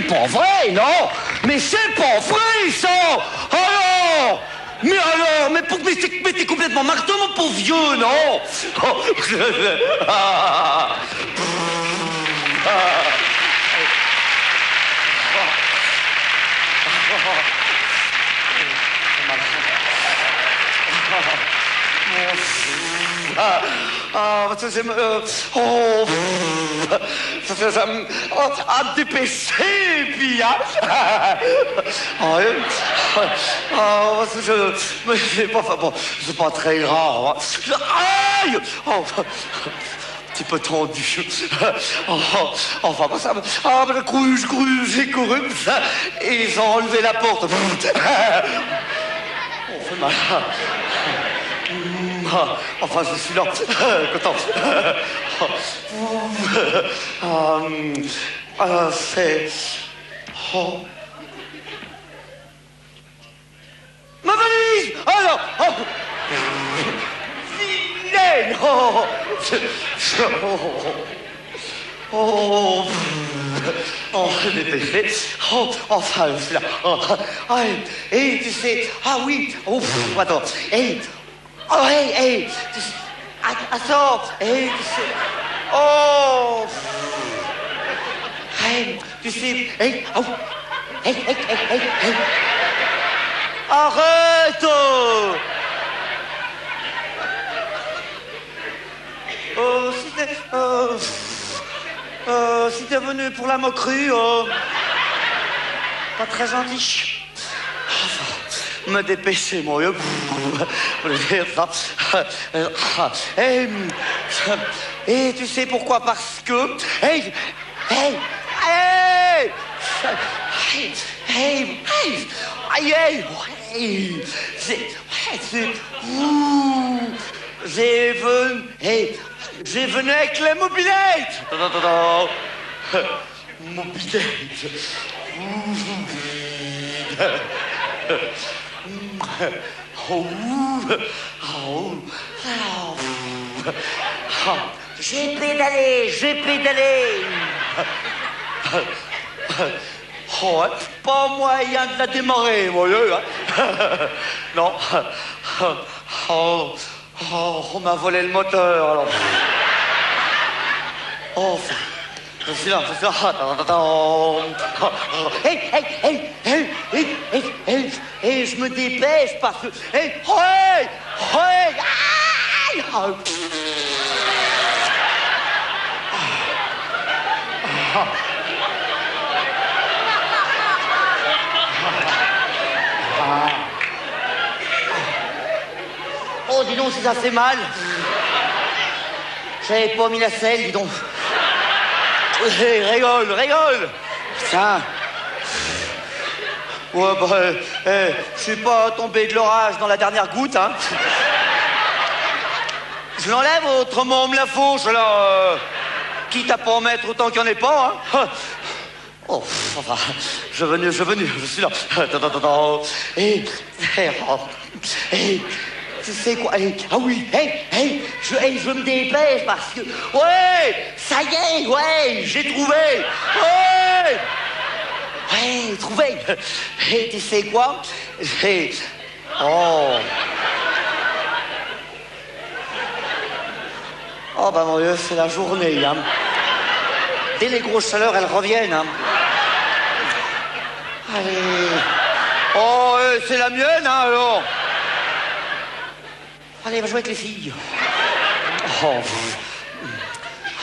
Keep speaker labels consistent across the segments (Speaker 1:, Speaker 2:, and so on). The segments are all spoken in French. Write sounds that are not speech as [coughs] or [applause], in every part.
Speaker 1: C'est pas vrai, non? Mais c'est pas vrai, ça! Alors Mais alors Mais, pour, mais t'es complètement marteau, mon pauvre vieux, non? [laughs] Ah, ah, ça c'est... Euh, oh, ça fait ça... Oh, ah, dépêchez, puis... Hein. Oh, oh, c'est... Mais c'est pas... Bon, c'est pas très grave. Hein. Aïe oh, [laughs] petit peu tendu. [laughs] Oh, enfin, bah, ça... Ah, ben, couru, je couru, j'ai couru, et ils ont enlevé la porte. On fait mal. Ah, enfin, je suis là, [laughs] content. Ah, [laughs] c'est... Oh. Ma valise Alors oh. Vilaine Oh Oh, oh, dépêché. Oh, enfin, je suis là. Oh, et tu sais, ah oui, oh, attends, et Oh, hey, hey, just, I, I thought, hey, just, oh, hey, tu sais, hey, oh, hey, hey, hey, hey, hey. Arrête! Oh, si t'es, euh, euh, si t'es venu pour la moquerie, oh, pas très gentil me dépêcher, mon vieux. Et, et tu sais pourquoi Parce que... Hey, hey, hey, hey, hey, hey, hey. J'ai venu... Hey, j'ai venu avec les mobilettes Mobilette j'ai pédalé, j'ai pédalé. Oh, pas moyen de la démarrer, mon vieux. Hein. non. Oh, oh, on m'a volé le moteur, alors. Oh, Hé, hé, hé, hé, hé, hé, hé, hé, je me dépêche parce que... Hé, hé, hé, aïe Oh, dis donc, si ça fait mal. J'avais pas mis la selle, dis donc. Hey, rigole, rigole Putain Ouais, bah, eh, je suis pas tombé de l'orage dans la dernière goutte, hein. Je l'enlève, autrement on me la fauche, là. Euh, quitte à pas en mettre autant qu'il n'y en ait pas, hein. Oh, enfin, je venu, je venu, je suis là. Et, et, et, tu sais quoi Ah oui, hey, hey, je, je me dépêche parce que... Ouais, ça y est, ouais, j'ai trouvé. Ouais, ouais, trouvé. [laughs] Et tu sais quoi? Oh. Oh, bah mon Dieu, c'est la journée, hein. Dès les grosses chaleurs, elles reviennent, hein. Allez. Oh, euh, c'est la mienne, hein, alors. Allez, va jouer avec les filles. Oh,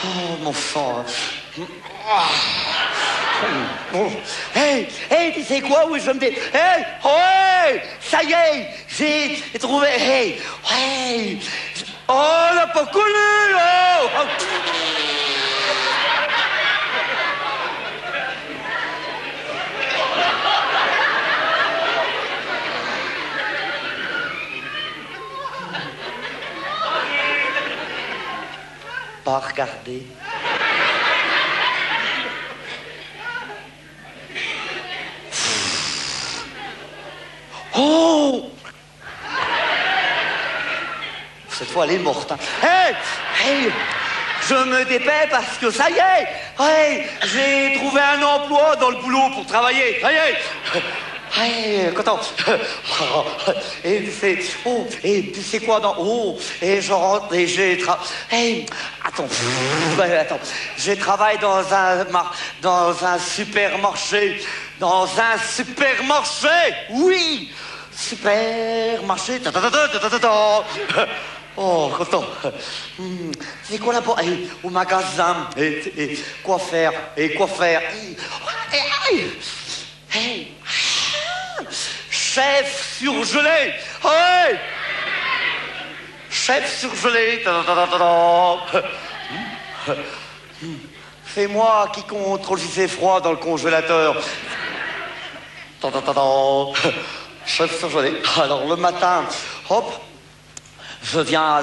Speaker 1: oh mon sang. Oh. Hey, hey, tu sais quoi où je me dis Hey, hey, ça y est, j'ai trouvé. Hey, hey. Oh, la pas oh. Pas. Oh Cette fois, elle est morte. Hein. Hey, je me dépêche parce que ça y est, ouais, j'ai trouvé un emploi dans le boulot pour travailler. Ça y est. Hey, content. [laughs] et c'est oh, et c'est quoi dans oh et je rentre et j'ai tra... hey, attends [laughs] ben, attends j'ai travaillé dans un dans un supermarché dans un supermarché oui supermarché [laughs] Oh, content. Hmm, c'est quoi la porte Au magasin. Et, et, quoi faire Et quoi faire? Et, Chef surgelé Chef surgelé. C'est moi qui contrôle si c'est froid dans le congélateur. Chef surgelé. Alors le matin, hop, je viens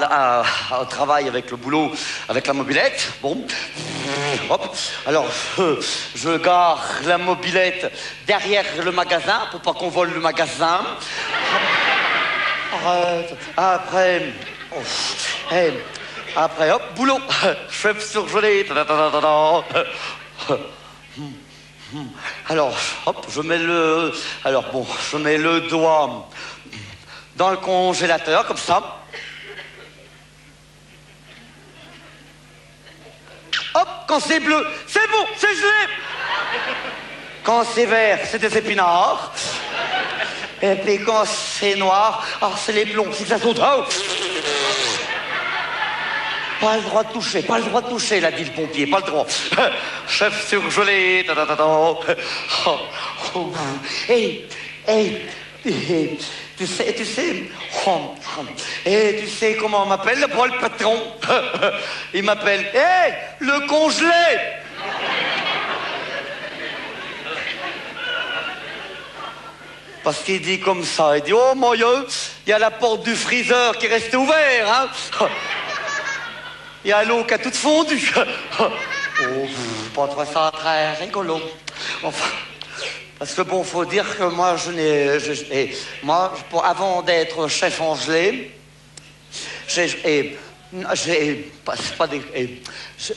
Speaker 1: au travail avec le boulot, avec la mobilette. Bon. Hop. Alors, je, je gare la mobilette derrière le magasin pour pas qu'on vole le magasin. Arrête. Après. oh, après, hop, boulot. [laughs] Chef surgelé. Alors, hop, je mets le. Alors, bon, je mets le doigt dans le congélateur, comme ça. Hop, quand c'est bleu, c'est bon, c'est gelé. Quand c'est vert, c'est des épinards. Et puis quand c'est noir, ah, c'est les plombs. Si ça saute, oh. Pas le droit de toucher, pas le droit de toucher, l'a dit le pompier, pas le droit. [laughs] Chef surgelé, ta ta ta ta. Oh, oh. Hey, tu sais, tu sais, oh, oh. et tu sais comment on m'appelle, le patron [laughs] Il m'appelle, hé, le congelé Parce qu'il dit comme ça, il dit, oh mon Dieu, il y a la porte du freezer qui est restée ouverte, hein [laughs] Il y a l'eau qui a toute fondu. [laughs] Oh, pas trouvé ça très rigolo. Enfin, parce que bon, faut dire que moi, je n'ai, moi, avant d'être chef en gelée, j'ai, pas, pas des,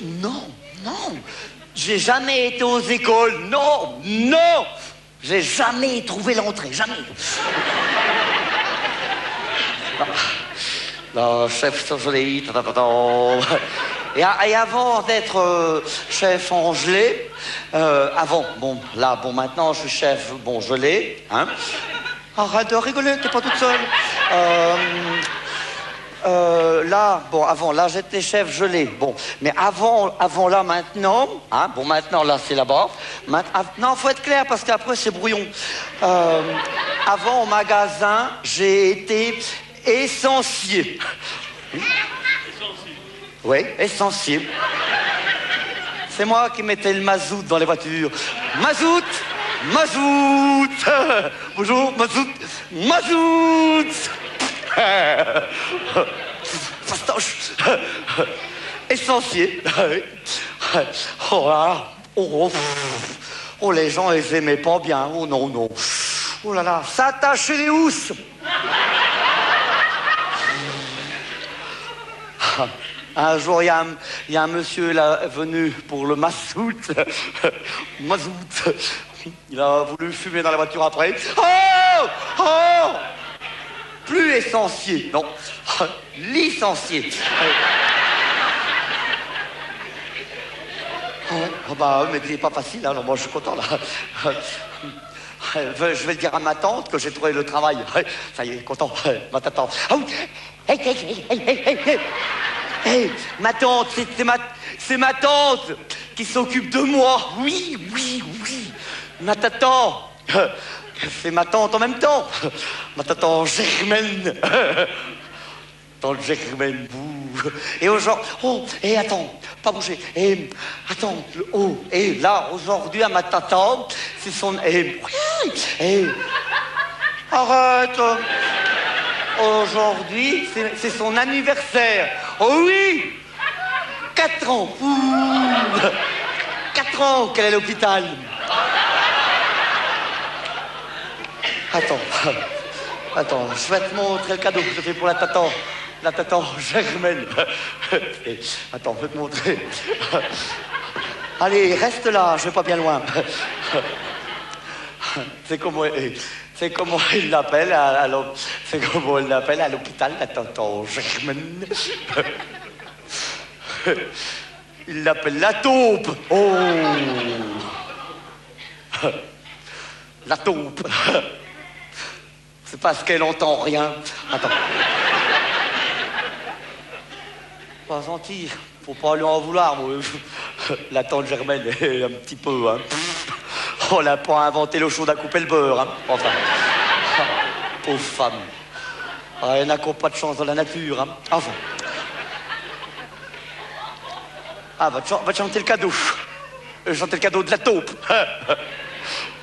Speaker 1: non, non, j'ai jamais été aux écoles, non, non, j'ai jamais trouvé l'entrée, jamais. [laughs] Non, chef ta. Et, avant d'être euh, chef en gelée, euh, avant, bon, là, bon, maintenant je suis chef, bon, gelé, hein. Arrête de rigoler, t'es pas toute seule. Euh, là, bon, avant, là, j'étais chef gelé. Bon, mais avant, avant là, maintenant, hein, bon, maintenant, là, c'est là-bas. Maint- ah, faut être clair parce qu'après, c'est brouillon. Avant, au magasin, j'ai été essentiel. Oui, essentiel. C'est moi qui mettais le mazout dans les voitures. Mazout Mazout [laughs] Bonjour, mazout Mazout [laughs] Fastoche [laughs] Essentiel. Oh là là. Oh, oh, oh, les gens, ils aimaient pas bien. Oh non, non. Oh là là, s'attacher les housses. Un jour, il y, a un- monsieur là, venu pour le mazout. [laughs] mazout. Il a voulu fumer dans la voiture après. Oh Oh Plus essentiel, non. [laughs] Licencié. [laughs] Ah bah, mais c'est pas facile, hein, alors moi je suis content là. Je vais dire à ma tante que j'ai trouvé le travail. Ça y est, content, ma tante. Oui. Hey, ma tante, c'est ma, ma tante qui s'occupe de moi. Oui, oui, oui. Ma tante. C'est ma tante en même temps. Ma tante Germaine. Tante Germaine, bouh. Et aujourd'hui, oh, et attends, pas bouger. Et attends, oh, et là, aujourd'hui, à ma tata, c'est son. Et, et, arrête. Aujourd'hui, c'est son anniversaire. Oh oui Quatre ans. Ouh. Quatre ans qu'elle est à l'hôpital. Attends. Attends, je vais te montrer le cadeau que je fais pour la tata. la en germaine. Attends, je vais te montrer. Allez, reste là, je vais pas bien loin. C'est comment, c'est comment il [laughs] l'appelle à, il l'appelle à l'hôpital, la en germaine. Il l'appelle la taupe. Oh [laughs] La taupe. [laughs] C'est parce qu'elle entend rien. Attends. Pas gentil. Faut pas lui en vouloir. La tante Germaine, est un petit peu, hein. On n'a pas inventé l'eau chaude à couper le beurre, hein. Enfin. [laughs] Pauvre femme. Ah, elle n'a qu'au pas de chance dans la nature, hein. Enfin. Ah, va te chanter le cadeau. Euh, Chanter le cadeau de la taupe. [laughs]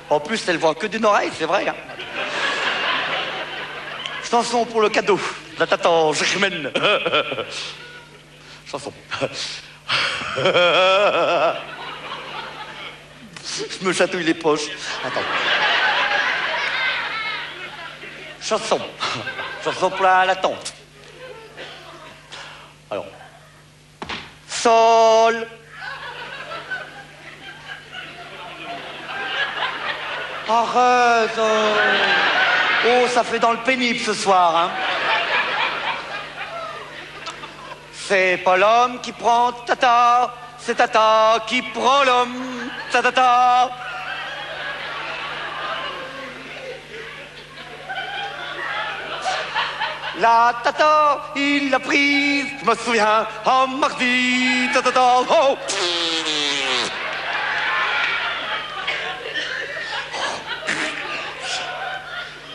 Speaker 1: En plus, elle voit que d'une oreille, c'est vrai. Hein. Chanson pour le cadeau. La tata Germaine. [laughs] Chanson. Je me chatouille les poches. Attends. Chanson. Chanson pour la, la. Alors. Sol. Arrête. euh. Oh, ça fait dans le pénible ce soir, hein. C'est pas l'homme qui prend tata, c'est tata qui prend l'homme, ta tata. La tata, il l'a prise, je me souviens, en mardi, ta tata, oh.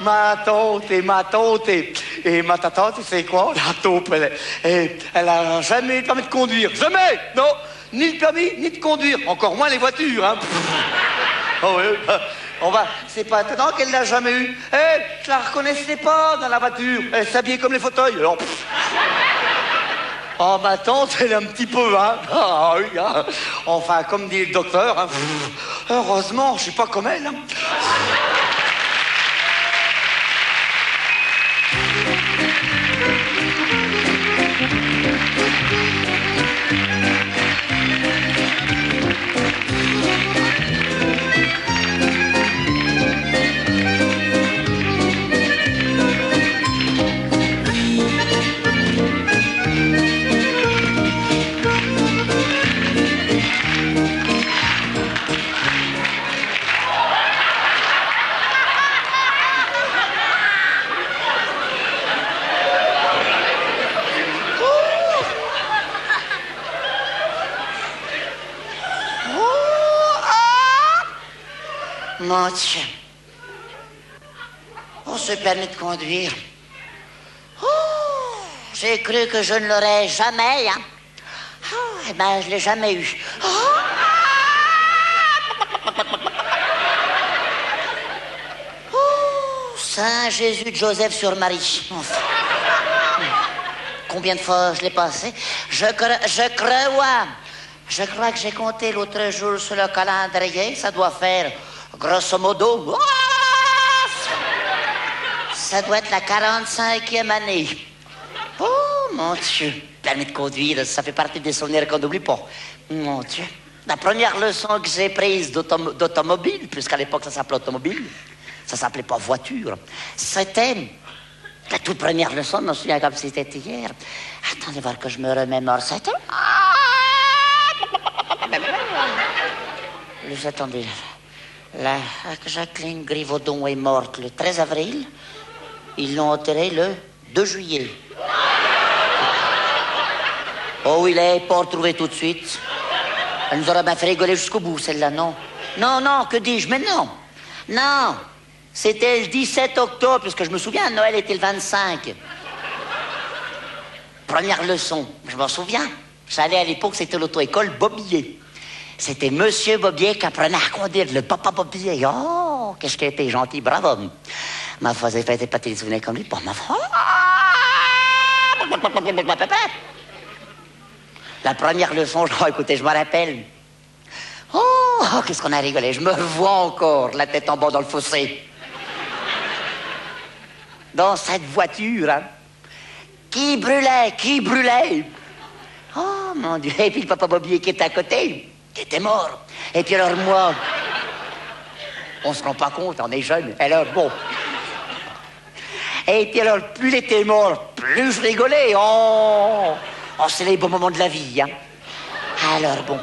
Speaker 1: Ma tante ma tante et, ma tu sais quoi? La taupe, elle, elle, elle a jamais le permis de conduire. Jamais Non Ni le permis, ni de conduire. Encore moins les voitures, hein. [laughs] Oh on va. C'est pas étonnant qu'elle l'a jamais eu. Eh, je la reconnaissais pas dans la voiture. Elle s'habillait comme les fauteuils. Alors. Oh, ma tante, elle est un petit peu, hein. [laughs] Ah hein. Enfin, comme dit le docteur. Heureusement, je suis pas comme elle.
Speaker 2: thank you. Oh, j'ai cru que je ne l'aurais jamais, hein. Oh, eh ben, je l'ai jamais eu. Oh. Oh, Saint Jésus de Joseph sur Marie. Combien de fois je l'ai passé? Je crois, je crois, je crois que j'ai compté l'autre jour sur le calendrier. Ça doit faire, grosso modo, ça doit être la 45e année. Oh, mon Dieu. Permis de conduire, ça fait partie des souvenirs qu'on n'oublie pas. Mon Dieu. La première leçon que j'ai prise d'autom- d'automobile, puisqu'à l'époque ça s'appelait automobile, ça s'appelait pas voiture, c'était la toute première leçon, je me souviens comme si c'était hier. Attendez voir que je me remémore. C'était. Attendez. La Jacqueline Grivaudon est morte le 13 avril. Ils l'ont enterrée le 2 juillet. Oh elle n'est pas retrouvée tout de suite. Elle nous aurait bien fait rigoler jusqu'au bout, celle-là, non? Non, non, que dis-je Mais non Non C'était le 17 octobre, puisque je me souviens, Noël était le 25. Première leçon, je m'en souviens. J'allais à l'époque, c'était l'auto-école. C'était Monsieur Bobier qui apprenait à conduire, le papa Bobier. Oh, qu'est-ce qu'il était gentil, bravo homme. Ma foi, j'ai fait pas des souvenirs comme lui. Pas ma foi. La première leçon, je crois, écoutez, je me rappelle. Oh, qu'est-ce qu'on a rigolé. Je me vois encore, la tête en bas dans le fossé. Dans cette voiture, hein. qui brûlait, qui brûlait. Oh mon Dieu, et puis le papa Bobby qui était à côté, qui était mort. Et puis alors moi, on se rend pas compte, on est jeune. Alors bon. Et puis alors, plus il était mort, plus je rigolais. Oh, oh c'est les bons moments de la vie. Hein. Alors bon.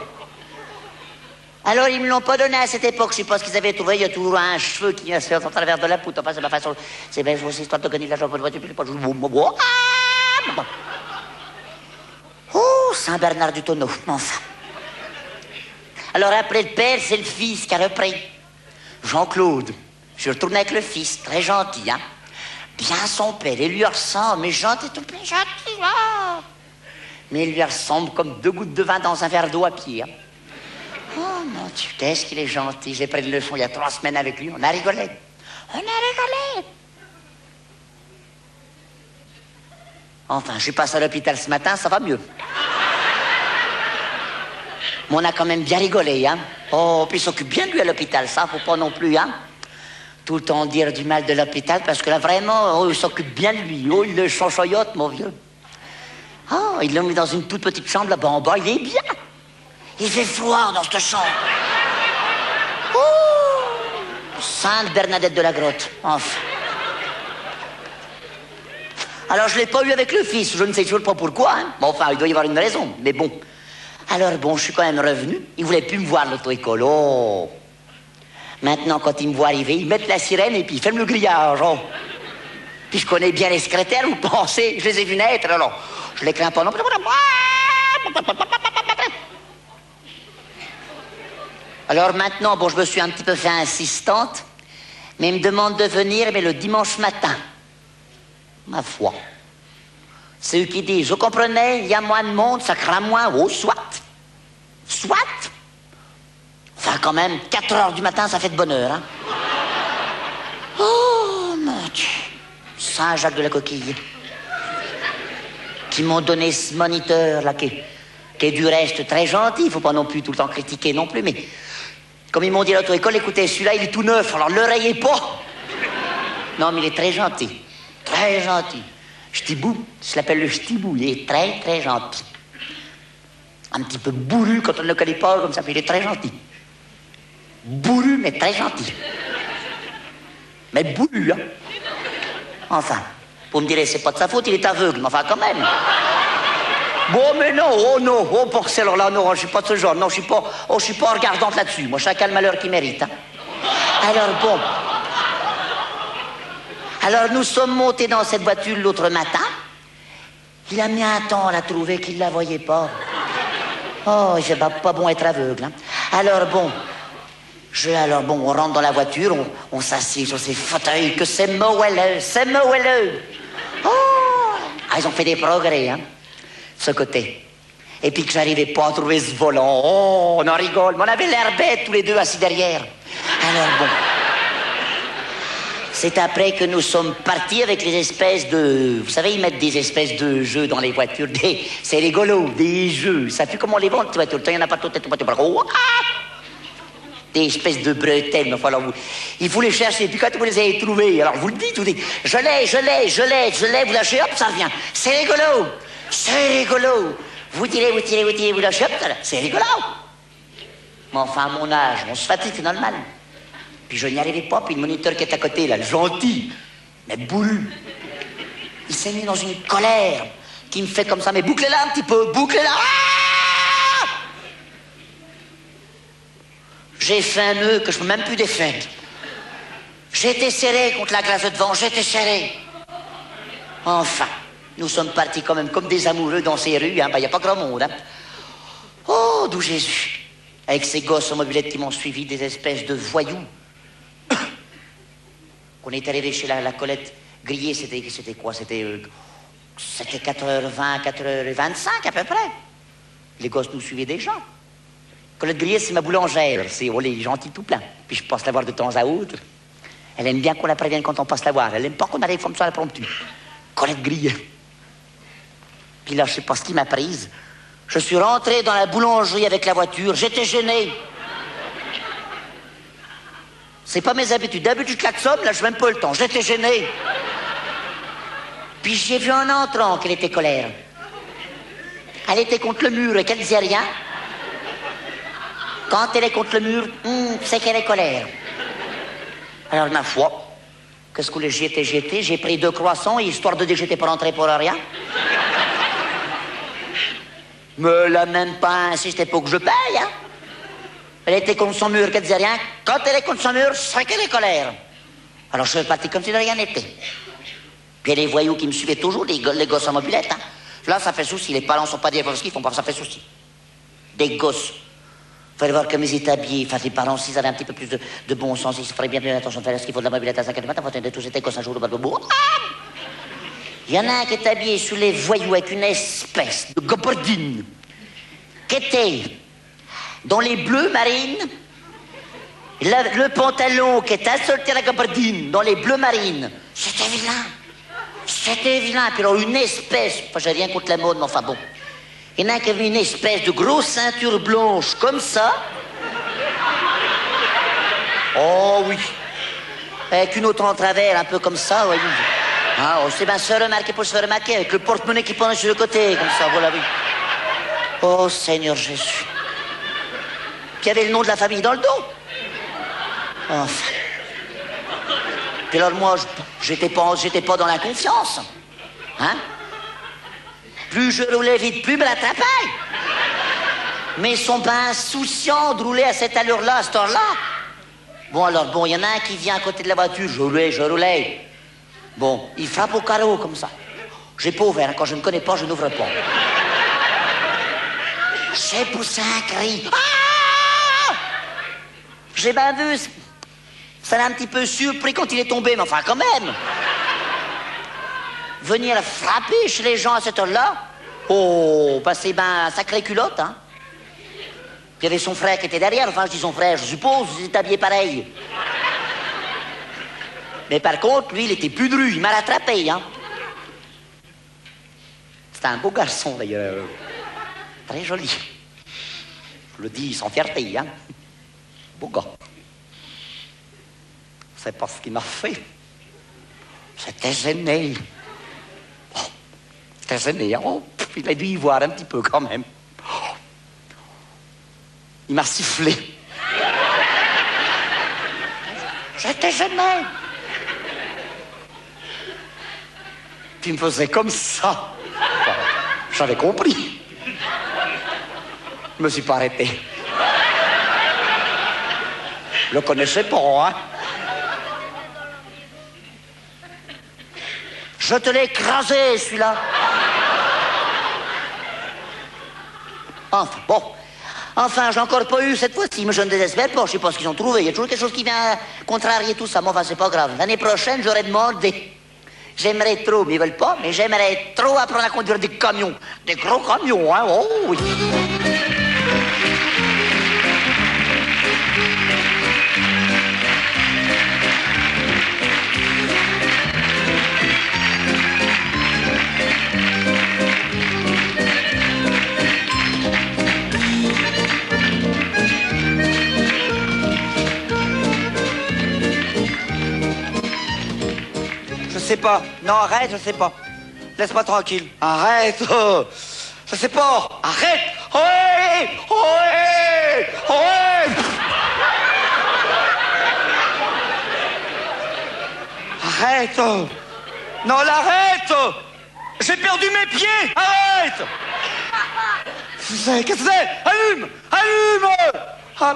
Speaker 2: Alors ils me l'ont pas donné à cette époque, je ce qu'ils avaient trouvé, il y a toujours un cheveu qui vient se faire travers de la poutre. Enfin, c'est ma façon. C'est bien, c'est histoire de gagner de l'argent pour voiture, puis pas Oh, Saint-Bernard du Tonneau, enfin. Alors après le père, c'est le fils qui a repris. Jean-Claude. Je retourne avec le fils, très gentil, hein. Bien son père, il lui ressemble, mais gentil, tout plein gentil, hein. Mais il lui ressemble comme deux gouttes de vin dans un verre d'eau à pied. Hein. Oh mon Dieu, qu'est-ce qu'il est gentil. J'ai pris le leçon il y a trois semaines avec lui. On a rigolé. On a rigolé. Enfin, je suis à l'hôpital ce matin, ça va mieux. Mais on a quand même bien rigolé, hein. Oh, puis s'occupe bien de lui à l'hôpital, ça, faut pas non plus, hein. Tout le temps dire du mal de l'hôpital, parce que là, vraiment, oh, il s'occupe bien de lui. Oh, il le chanchoyote, mon vieux. Oh, il l'a mis dans une toute petite chambre là-bas en bas, il est bien. Il fait froid dans cette chambre. Oh Sainte Bernadette de la Grotte, enfin. Alors, je ne l'ai pas eu avec le fils, je ne sais toujours pas pourquoi. Hein. Bon, enfin, il doit y avoir une raison, mais bon. Alors, bon, je suis quand même revenu. Il voulait plus me voir, l'auto-écolo. Maintenant, quand il me voit arriver, ils mettent la sirène et puis ils ferment le grillage. Oh. Puis je connais bien les secrétaires, vous pensez Je les ai vus naître, alors. Je les crains pas non. Alors maintenant, bon, je me suis un petit peu fait insistante, mais il me demande de venir mais le dimanche matin. Ma foi. C'est eux qui disent, je comprenais, il y a moins de monde, ça craint moins, oh, soit. Soit. Enfin, quand même, 4 heures du matin, ça fait de bonne heure, hein. Oh, mon Dieu. Saint-Jacques de la Coquille. Qui m'ont donné ce moniteur, là, qui est du reste très gentil, il faut pas non plus tout le temps critiquer non plus, mais comme ils m'ont dit à l'auto-école, écoutez, celui-là, il est tout neuf, alors le rayez pas. Non, mais il est très gentil. Très gentil. Ch'tibou, je l'appelle le Ch'tibou, il est très, très gentil. Un petit peu bourru quand on ne le connaît pas, comme ça, mais il est très gentil. Bourru, mais très gentil. Mais bourru, hein. Enfin, vous me direz, c'est pas de sa faute, il est aveugle, mais enfin, quand même. Bon, mais non, oh non, oh pour alors là, non, je suis pas de ce genre, non, je suis pas, oh, je suis pas regardante là-dessus. Moi, chacun le malheur qu'il mérite. Hein. Alors bon. Alors nous sommes montés dans cette voiture l'autre matin. Il a mis un temps à la trouver qu'il ne la voyait pas. Oh, c'est pas, pas bon être aveugle. Hein. Alors bon, alors bon, on rentre dans la voiture, on, on s'assied sur ces fauteuils, que c'est moelleux, c'est moelleux. Oh, ah, ils ont fait des progrès, hein ce côté. Et puis que j'arrivais pas à trouver ce volant. Oh, on en rigole, mais on avait l'air bêtes tous les deux assis derrière. Alors bon. C'est après que nous sommes partis avec les espèces de... Vous savez, ils mettent des espèces de jeux dans les voitures. C'est rigolo, des jeux. Ça fait comment on les vend, les voitures. Il n'y en a pas tout oh, ah Des espèces de bretelles. Mais vous... Il faut les chercher. Puis quand vous les avez trouvés, alors vous le dites, vous dites, je l'ai, je l'ai, je l'ai, je l'ai, vous lâchez, hop, ça revient. C'est rigolo. C'est rigolo. Vous tirez, vous tirez, vous tirez, vous lâchez, c'est rigolo. Mais enfin, à mon âge, on se fatigue, c'est normal. Puis je n'y arrivais pas, puis le moniteur qui est à côté, là, le gentil, mais boulu, il s'est mis dans une colère qui me fait comme ça, mais bouclez-la un petit peu, bouclez-la. Ah J'ai fait un nœud que je ne peux même plus défaire. J'étais serré contre la glace de devant, j'étais serré. Enfin. Nous sommes partis quand même comme des amoureux dans ces rues, il hein. n'y ben, a pas grand monde. Hein. Oh, d'où Jésus Avec ces gosses en mobilette qui m'ont suivi, des espèces de voyous. [coughs] On est arrivé chez la, Colette grillée, c'était, c'était quoi? C'était, euh, c'était 4h20, 4h25 à peu près. Les gosses nous suivaient déjà. Colette grillée, c'est ma boulangère. C'est, oh, les gentils tout plein. Puis je passe la voir de temps à autre. Elle aime bien qu'on la prévienne quand on passe la voir. Elle aime pas qu'on arrive comme ça à la promptue. Colette grillée. Puis là, je sais pas ce qui m'a prise. Je suis rentré dans la boulangerie avec la voiture. J'étais gêné. C'est pas mes habitudes. D'habitude, je klaxonne, là, je même pas le temps. J'étais gêné. Puis j'ai vu en entrant qu'elle était colère. Elle était contre le mur et qu'elle disait rien. Quand elle est contre le mur, hum, c'est qu'elle est colère. Alors, ma foi, qu'est-ce que j'y étais, J'ai pris deux croissants, histoire de dire que j'étais pas rentré pour rien. Me l'a même pas insisté pour que je paye, hein. Elle était contre son mur, qu'elle disait rien. Quand elle est contre son mur, c'est qu'elle est colère. Alors je suis parti comme si de rien n'était. Puis les voyous qui me suivaient toujours, les, go- les gosses en mobilette. hein. Là, ça fait souci. Les parents sont pas des ce qu'ils font pas, ça fait souci. Des gosses. Fallait voir comme ils étaient habillés. Enfin, les parents, s'ils avaient un petit peu plus de, bon sens, ils se feraient bien plus attention de faire ce qu'il faut de la mobilette à 5 h du matin. Faut de tous gosses un jour au bout. Il y en a un qui est habillé sous les voyous avec une espèce de gabardine qui était dans les bleus marines, le, pantalon qui était assorti à la gabardine dans les bleus marines. C'était vilain. C'était vilain. Puis alors une espèce, enfin j'ai rien contre la mode, mais enfin bon. Il y en qui une espèce de grosse ceinture blanche comme ça. Oh oui. Avec une autre en travers, un peu comme ça, oui. Ah, oh, c'est bien se remarquer pour se remarquer, avec le porte-monnaie qui pendant sur le côté, comme ça, voilà, oui. Oh Seigneur Jésus. Y avait le nom de la famille dans le dos. Enfin. Puis alors moi, j'étais pas, j'étais pas dans la confiance. Hein Plus je roulais vite, plus me l'attrapait. Mais ils sont pas insouciants de rouler à cette allure-là, à cette heure-là. Bon alors, bon, il y en a un qui vient à côté de la voiture, je roulais, je roulais. Bon, il frappe au carreau comme ça. J'ai pas ouvert, quand je ne connais pas, je n'ouvre pas. J'ai poussé un cri. Ah J'ai bien vu. Ça l'a un petit peu surpris quand il est tombé, mais enfin quand même. Venir frapper chez les gens à cette heure-là, oh, bah c'est ben sacré culotte, hein. Il y avait son frère qui était derrière, enfin je dis son frère, je suppose, ils étaient habillés pareil. Mais par contre, lui, il était plus dru, il m'a rattrapé, hein. C'était un beau garçon d'ailleurs. Très joli. Je le dis sans fierté, hein. Beau gars. C'est pas ce qu'il m'a fait. C'était gêné. Gêné. hein. Oh, il a dû y voir un petit peu quand même. Il m'a sifflé. J'étais gêné. Il me faisait comme ça. J'avais compris. Je me suis pas arrêté. Je le connaissais pas, hein. Je te l'ai écrasé, celui-là. Enfin, bon. Enfin, j'ai encore pas eu cette fois-ci, mais je ne désespère pas. Je sais pas ce qu'ils ont trouvé. Il y a toujours quelque chose qui vient contrarier tout ça. Mais enfin, c'est pas grave. L'année prochaine, j'aurais demandé. J'aimerais trop, mais ils veulent pas, mais j'aimerais trop apprendre à conduire des camions. Des gros camions, hein. Oh oui.
Speaker 1: Non, arrête, je sais pas. Laisse-moi tranquille. Arrête. oh. [laughs] Je sais pas. Arrête. Ouais. Arrête. Non, l'arrête. J'ai perdu mes pieds. Arrête. Qu'est-ce que c'est? Allume Allume Ah,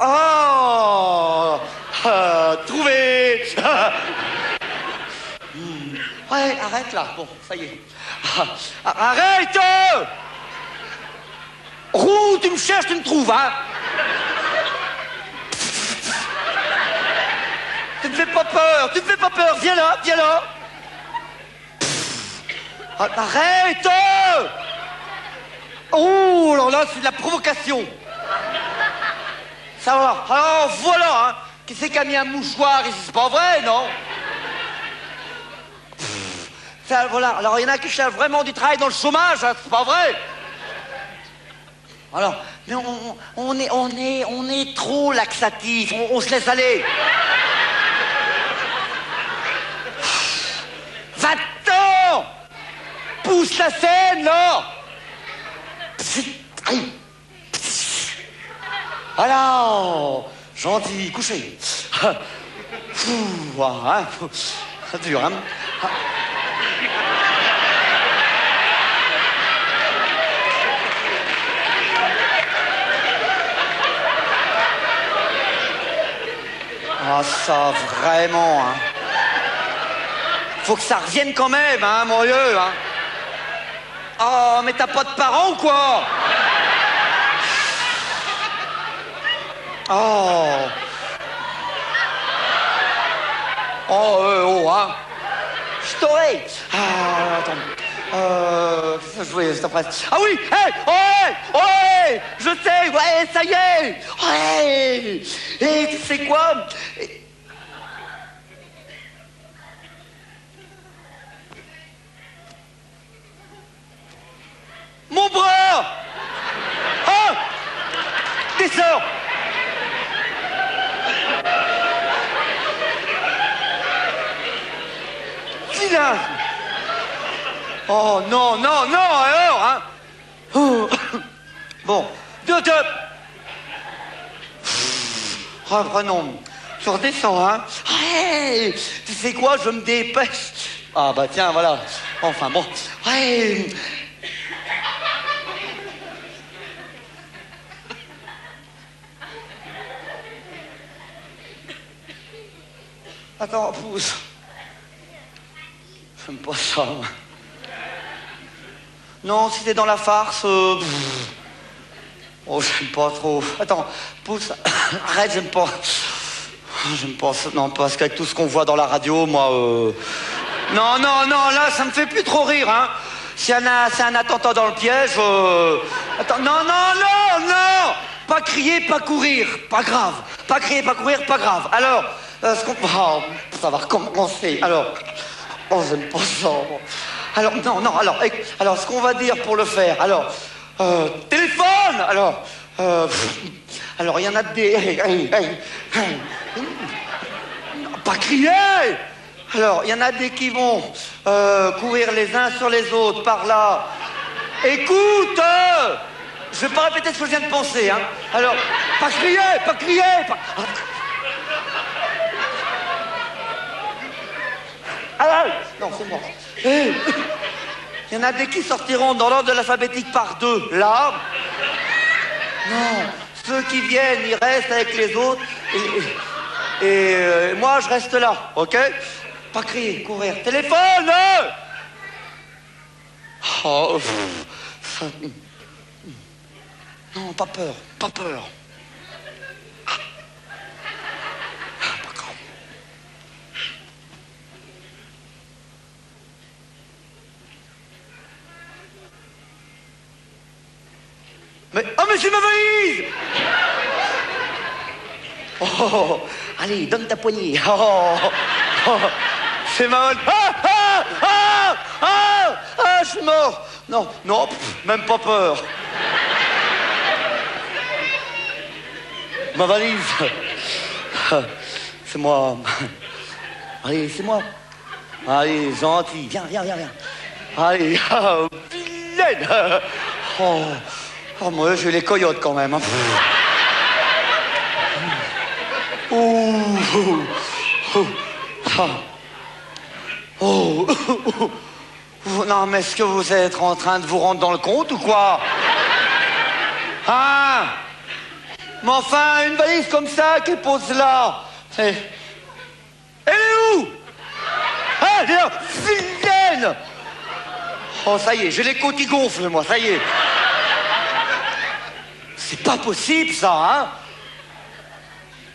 Speaker 1: Oh Ah, Trouvé [laughs] Ouais, arrête là. Bon, ça y est. Ah, Arrête Roux, tu me cherches, tu me trouves, hein Tu me fais pas peur, tu me fais pas peur. Viens là, viens là. Ah, Arrête Oh là là, c'est de la provocation. Ça va. Alors voilà, hein. Qui c'est qui a mis un mouchoir ici? C'est pas vrai, non? Voilà. Alors il y en a qui cherchent vraiment du travail dans le chômage, hein. c'est pas vrai Alors, mais on, est, on est, on est trop laxatif. On, se laisse aller. Va-t'en pousse la scène. Psst. Voilà Gentil, couché. Fou, ah, hein, dur, hein Ah, ça, vraiment, hein. Faut que ça revienne quand même, hein, mon vieux, hein. Oh, mais t'as pas de parents ou quoi? Oh. Oh, euh, oh, hein. Je t'aurais. Ah, attends. Euh, voulais cette phrase Ah oui, hé, ouais, ouais, je sais, ouais, ça y est, ouais. Et tu sais quoi? Mon bras. Ah Descends Vilain Oh non, non, non, alors, hein Oh. [coughs] Bon, deux, deux Ah, ah, non, je redescends, hein Ouais Tu sais quoi, je me dépêche Ah bah tiens, voilà Enfin bon, ouais Attends, pousse. J'aime pas ça. moi. Non, si t'es dans la farce. euh. Oh, j'aime pas trop. Attends, pousse. [coughs] Arrête, j'aime pas. J'aime pas. Non, parce qu'avec tout ce qu'on voit dans la radio, moi. euh, Non, non, non, là, ça me fait plus trop rire, hein. A, c'est un attentat dans le piège. euh, Attends, non, non, non, non Pas crier, pas courir, pas grave. Pas crier, pas courir, pas grave. Alors, euh, ce qu'on. Oh, ça va recommencer. Alors. Oh, j'aime pas ça. Alors, non, non, alors, éc- alors ce qu'on va dire pour le faire, alors, euh, téléphone Alors, euh, alors, il y en a des. Non, Pas crier Alors, il y en a des qui vont euh, courir les uns sur les autres par là. Écoute euh, Je vais pas répéter ce que je viens de penser, hein. Alors, pas crier, pas crier pas... Ah, ah, non, c'est. Eh, Il y en a des qui sortiront dans l'ordre de l'alphabétique par deux. Là. Non. Ceux qui viennent, ils restent avec les autres. Et, euh, moi, je reste là. OK? Pas crier, courir. Téléphone Oh, Non, pas peur. Pas peur. Mais, oh, mais c'est ma valise oh, oh, oh. allez, donne ta poignée. Oh, oh, c'est ma valise. Ah, ah, ah, ah, ah, je suis mort. Non, non, même pas peur. Ma valise. C'est moi. Allez, c'est moi. Allez, gentil. Viens, viens, viens, viens. Allez, ah, vilaine. Oh, oh moi, j'ai les coyotes quand même. hein. Oh, ouh, ouh. non, mais est-ce que vous êtes en train de vous rendre dans le compte ou quoi? Hein? Mais enfin, une valise comme ça qui pose là. Elle est où? Ah, elle est là Oh, ça y est, j'ai les côtes qui gonflent, moi, ça y est. C'est pas possible, ça, hein?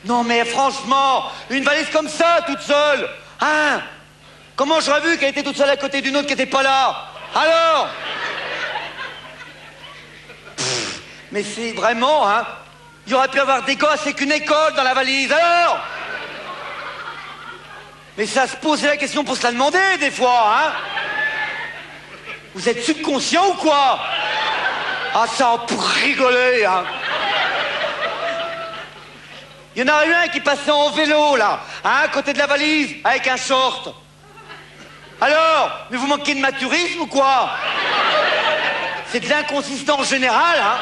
Speaker 1: Non, mais franchement, une valise comme ça, toute seule, hein? Comment j'aurais vu qu'elle était toute seule à côté d'une autre qui n'était pas là? Alors? Mais c'est vraiment, hein? Il y aurait pu avoir des gosses et qu'une école dans la valise, alors? Mais ça se posait la question pour se la demander, des fois, hein? Vous êtes subconscient ou quoi? Ah, ça, pour rigoler, hein. Il y en a eu un qui passait en vélo, là, hein, à côté de la valise, avec un short. Alors Mais vous manquez de maturisme ou quoi? C'est de l'inconsistance générale, hein.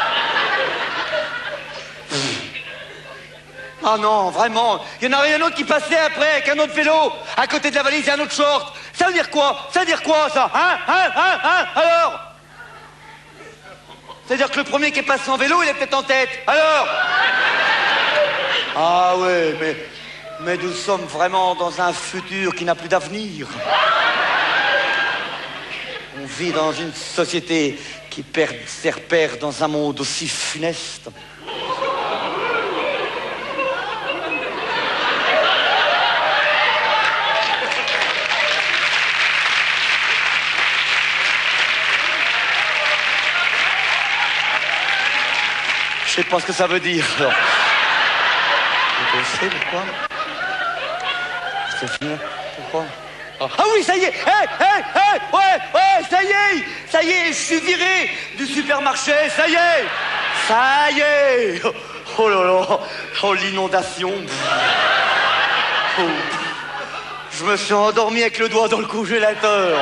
Speaker 1: Ah non, vraiment. Il y en a rien d'autre qui passait après avec un autre vélo, à côté de la valise et un autre short. Ça veut dire quoi? Ça veut dire quoi, ça? Hein? Hein? Hein? Hein? Alors? C'est-à-dire que le premier qui est passé en vélo, il est peut-être en tête. Alors [laughs] Ah ouais, mais... Mais nous sommes vraiment dans un futur qui n'a plus d'avenir. On vit dans une société qui perd ses repères dans un monde aussi funeste. Je sais pas ce que ça veut dire. Je sais pourquoi. C'est fini. Pourquoi ah. Oui, ça y est Hé, hé, hé Ouais, ouais, ça y est Ça y est, je suis viré du supermarché, ça y est Ça y est Oh là là Oh, l'inondation Oh. Je me suis endormi avec le doigt dans le congélateur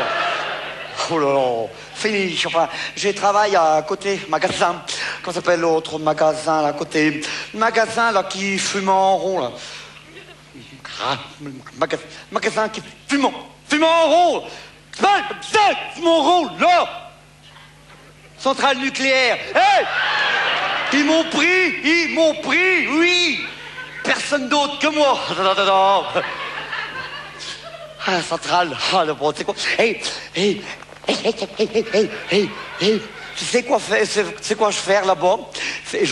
Speaker 1: Oh là là Fini, enfin, j'ai travaillé à côté, magasin. Comment s'appelle l'autre magasin là à côté Magasin là qui fume en rond là. Ah, magasin, magasin qui fume en, fume en rond. Fume en rond là. Centrale nucléaire. Hey! Ils m'ont pris Ils m'ont pris Oui. Personne d'autre que moi. [laughs] Ah la centrale Ah le bon c'est quoi? Hey Hey Hey Hey Hey Hey Hey, hey. Tu sais quoi faire quoi je faire là-bas? C'est-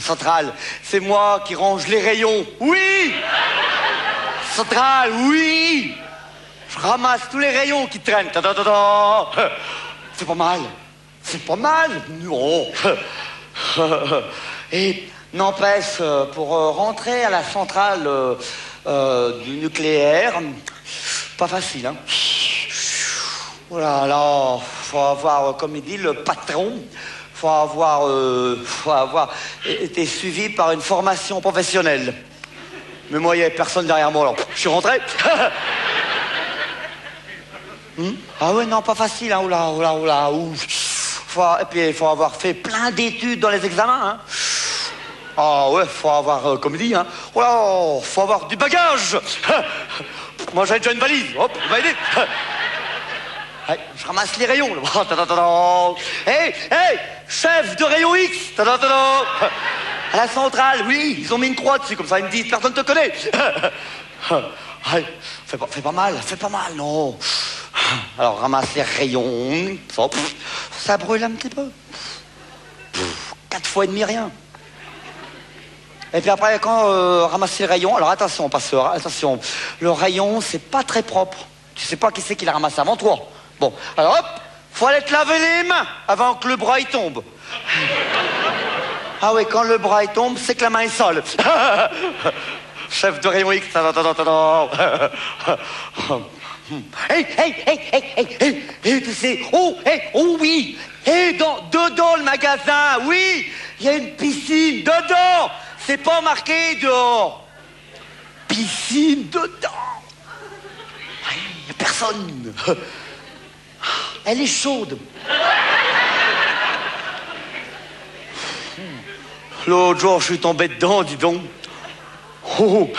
Speaker 1: centrale. C'est moi qui range les rayons. Oui. Centrale, oui. Je ramasse tous les rayons qui traînent. C'est pas mal. C'est pas mal. Non. Et n'empêche, euh, pour euh, rentrer à la centrale euh, du nucléaire, pas facile, hein. Oh là là, faut avoir, euh, comme il dit, le patron. Faut avoir, euh, faut avoir été suivi par une formation professionnelle. Mais moi, il n'y avait personne derrière moi, alors je suis rentré. [laughs] Hmm? Ah ouais, non, pas facile, hein. Oula, oula, oula. Faut, et puis, il faut avoir fait plein d'études dans les examens, hein. Ah ouais, faut avoir, euh, comme il dit, hein. Oh faut avoir du bagage. [laughs] Moi, j'ai déjà une valise. Hop, validé. [laughs] Je ramasse les rayons. [laughs] ta-da-da-da. Hey, hey, chef de rayon X. À la centrale, oui, ils ont mis une croix dessus, comme ça ils me disent, personne ne te connaît. [laughs] Fais pas, fais pas mal, fais pas mal, non. Alors ramasse les rayons, ça, brûle un petit peu. Quatre fois et demi rien. Et puis après, quand euh, ramasser le rayon, alors attention, passeur, attention, le rayon, c'est pas très propre. Tu sais pas qui c'est qui l'a ramassé avant toi. Bon, alors hop, faut aller te laver les mains avant que le bras y tombe. Ah oui, quand le bras y tombe, c'est que la main est sale. [laughs] Chef de rayon X. [laughs] Hey, hey, hey, hey, hey, hey, hey, tu sais, oh, hey, oh oui, hey, dans, dedans le magasin, oui, il y a une piscine, dedans, c'est pas marqué dehors. Piscine dedans. Il n'y a personne. [laughs] Elle est chaude. L'autre jour, je suis tombé dedans, dis donc. Oh,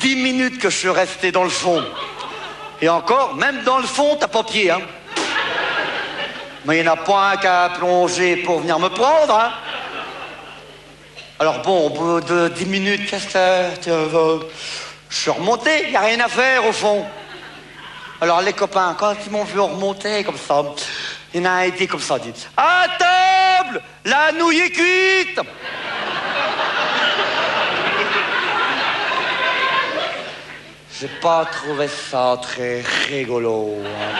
Speaker 1: dix minutes que je suis resté dans le fond. Et encore, même dans le fond, t'as pas pied, hein. Mais il n'y en a qui a plongé pour venir me prendre, hein. Alors bon, au bout de dix minutes, qu'est-ce que Je suis remonté, il n'y a rien à faire au fond. Alors les copains, quand ils m'ont vu remonter comme ça, il y en comme ça, dit À table La nouille est cuite J'ai pas trouvé ça très rigolo. hein.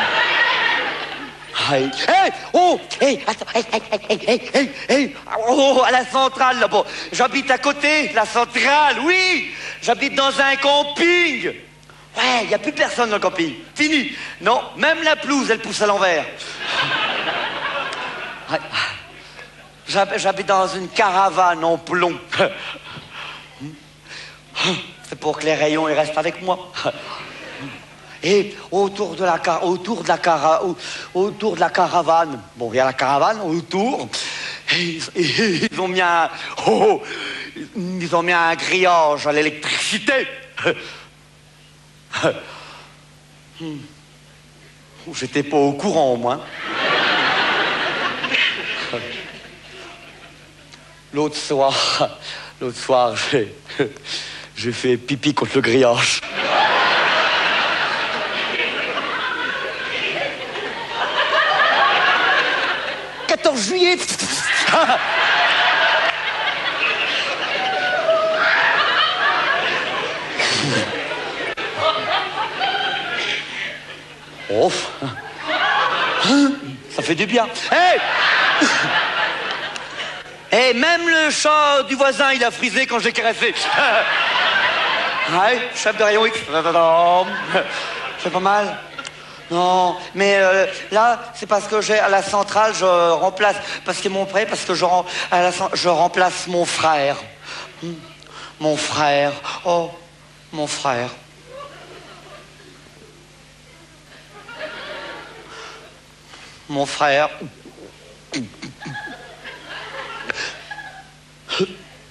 Speaker 1: Hey, oh, hey, oh, à la centrale, là, bon, j'habite à côté, la centrale, oui, j'habite dans un camping. Ouais, il n'y a plus personne dans le camping, fini. Non, même la pelouse, elle pousse à l'envers. [laughs] Ouais. J'habite dans une caravane en plomb. [laughs] C'est pour que les rayons ils restent avec moi. [laughs] Et autour de la, autour de la, cara- au- autour de la caravane, bon, il y a la caravane autour, et ils, et ils ont mis un, oh, ils ont mis un grillage à l'électricité. [laughs] Hmm. J'étais pas au courant, moi. [laughs] L'autre soir, [laughs] l'autre soir, j'ai, j'ai fait pipi contre le grillage. « 14 juillet Oh Ça fait du bien. Hey Et même le chat du voisin, il a frisé quand j'ai caressé. [laughs] Ouais, chef de rayon X. [laughs] C'est pas mal. Non, mais euh, là, c'est parce que j'ai à la centrale, je remplace, parce que mon prêt, parce que je, remplace mon frère. Hmm. Mon frère. Oh, mon frère. Mon frère.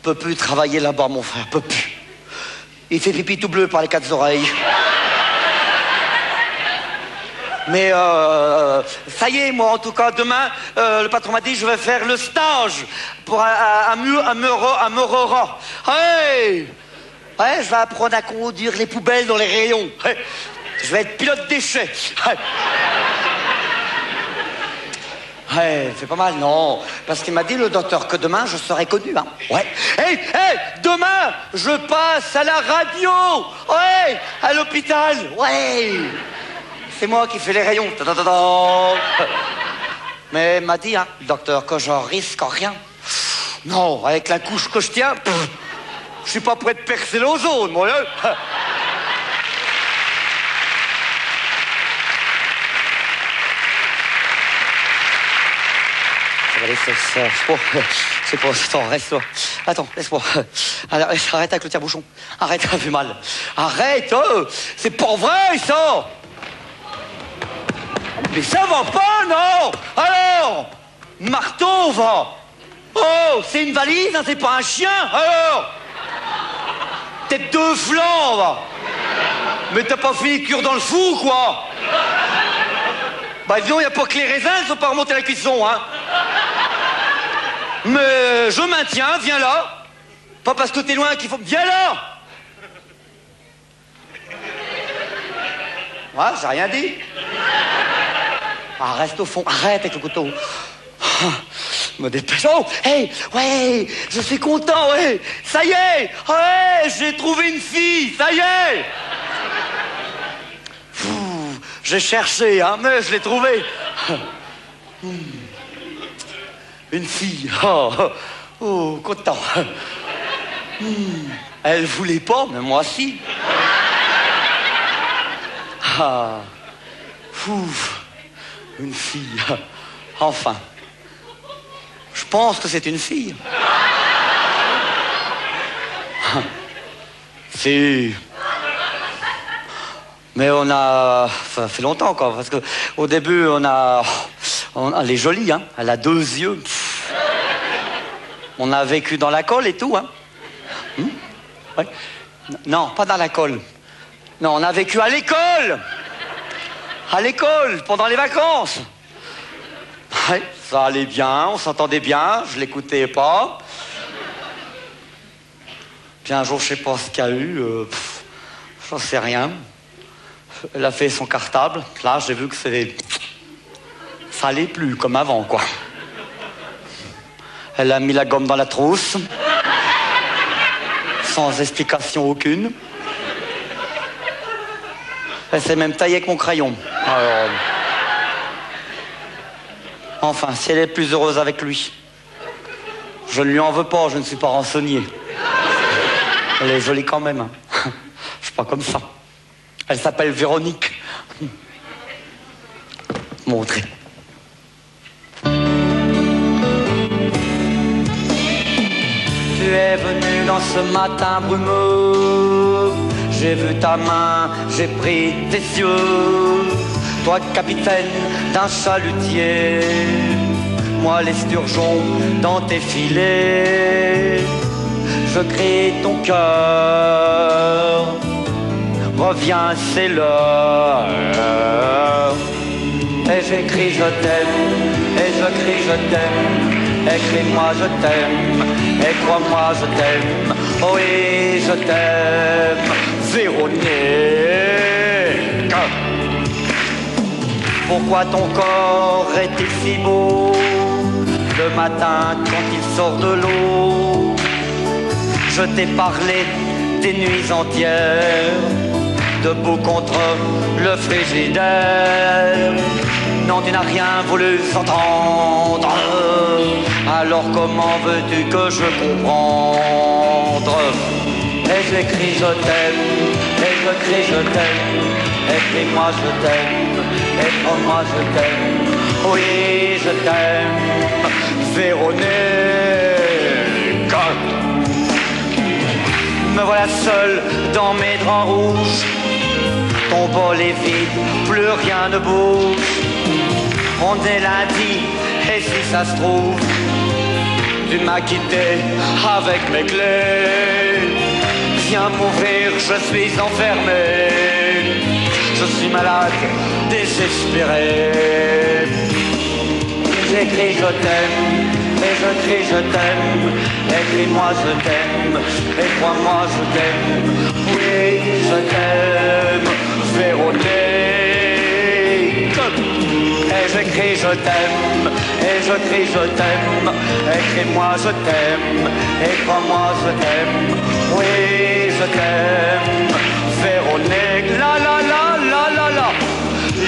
Speaker 1: Peut plus travailler là-bas, mon frère, peut plus. Il fait pipi tout bleu par les quatre oreilles. Mais euh, ça y est, moi, en tout cas, demain, euh, le patron m'a dit je vais faire le stage pour un, un, un. Hey Ouais, je vais apprendre à conduire les poubelles dans les rayons. Je vais être pilote déchets. Ouais. Ouais, c'est pas mal, non. Parce qu'il m'a dit, le docteur, que demain, je serai connu, hein. Ouais. Hé, hé, demain, je passe à la radio. Ouais, à l'hôpital. Ouais. C'est moi qui fais les rayons. Mais il m'a dit, hein, le docteur, que j'en risque rien. Non, avec la couche que je tiens, je suis pas prêt de percer l'ozone, moi. hein. C'est pour. [laughs] Attends, reste-toi. Attends, laisse-moi. [laughs] Arrête avec le tire-bouchon. Arrête, ça fait mal. Arrête, oh C'est pas vrai, ça Mais ça va pas, non Alors Marteau, va Oh, c'est une valise, hein, c'est pas un chien, alors Peut-être deux flancs, va Mais t'as pas fini de cure dans le fou, quoi Bah disons, y a pas que les raisins, ils sont pas remontés à la cuisson, hein mais je maintiens, viens là. Pas parce que t'es loin qu'il faut. Viens là Ouais, j'ai rien dit. Ah, reste au fond, arrête avec le couteau. Me dépêche. Oh, hey, ouais, je suis content, ouais. Ça y est, ouais, j'ai trouvé une fille, ça y est. J'ai cherché, hein, mais je l'ai trouvée. Une fille. Oh, oh, content. Hmm. Elle voulait pas, mais moi si. Ah. Ouf. Une fille. Enfin. Je pense que c'est une fille. Si. Mais on a. Ça fait longtemps quoi, parce que au début on a. elle est jolie, hein. Elle a deux yeux. On a vécu dans la colle et tout, hein. Hmm? Non, pas dans la colle. Non, on a vécu à l'école. À l'école, pendant les vacances. Ça allait bien, on s'entendait bien, je l'écoutais pas. Puis un jour, je sais pas ce qu'il y a eu, euh, j'en sais rien. Elle a fait son cartable. Là, j'ai vu que c'est. Ça allait plus comme avant, quoi. Elle a mis la gomme dans la trousse. Sans explication aucune. Elle s'est même taillée avec mon crayon. Alors, Enfin, si elle est plus heureuse avec lui. Je ne lui en veux pas, je ne suis pas renseigné. Elle est jolie quand même. hein. [laughs] Je suis pas comme ça. Elle s'appelle Véronique. Montrez. Es venu dans ce matin brumeux. J'ai vu ta main, j'ai pris tes yeux. Toi, capitaine d'un chalutier. Moi, l'esturgeon dans tes filets. Je crie ton cœur. Reviens, c'est l'heure. Et j'écris je t'aime, et je crie je t'aime, écris-moi je t'aime, et crois-moi je t'aime, oh oui je t'aime, Véronique. Pourquoi ton corps est-il si beau le matin quand il sort de l'eau? Je t'ai parlé des nuits entières, debout contre le frigidaire. Non, tu n'as rien voulu s'entendre. Alors comment veux-tu que je comprendre? Et j'écris je t'aime, et je crie je t'aime, écris-moi je t'aime, et moi je t'aime, oui je t'aime, Véronique. Me voilà seul dans mes draps rouges, ton bol est vide, plus rien ne bouge. On est lundi, et si ça se trouve, tu m'as quitté avec mes clés. Viens m'ouvrir, je suis enfermé. Je suis malade, désespéré. J'écris je t'aime, et je crie je t'aime. Écris-moi je t'aime, et crois-moi je t'aime. Oui, je t'aime, Véronique. Et j'écris je t'aime, je crie je t'aime, écris-moi je t'aime, et crois-moi je t'aime, oui je t'aime, Véronique, la la la la la la, la.